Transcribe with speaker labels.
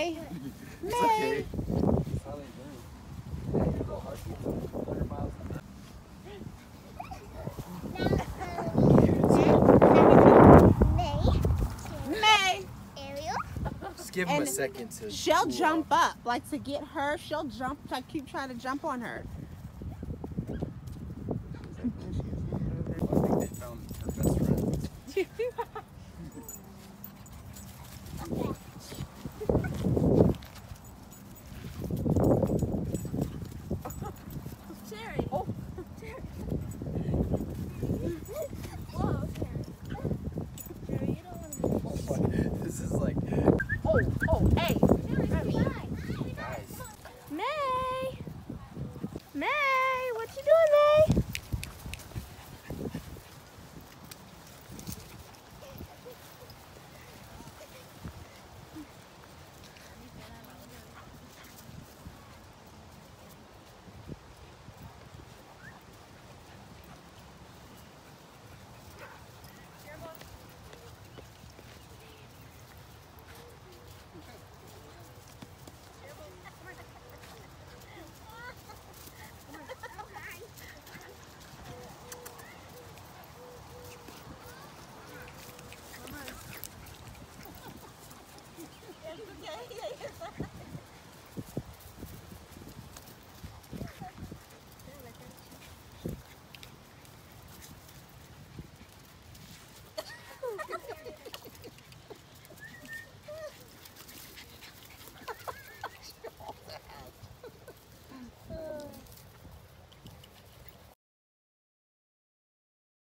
Speaker 1: May. May. May.
Speaker 2: Ariel.
Speaker 3: Just give him
Speaker 1: And
Speaker 3: a second to.
Speaker 1: She'll
Speaker 3: cool
Speaker 1: jump up. Like to get her, she'll jump. I keep trying to jump on her.
Speaker 3: this is like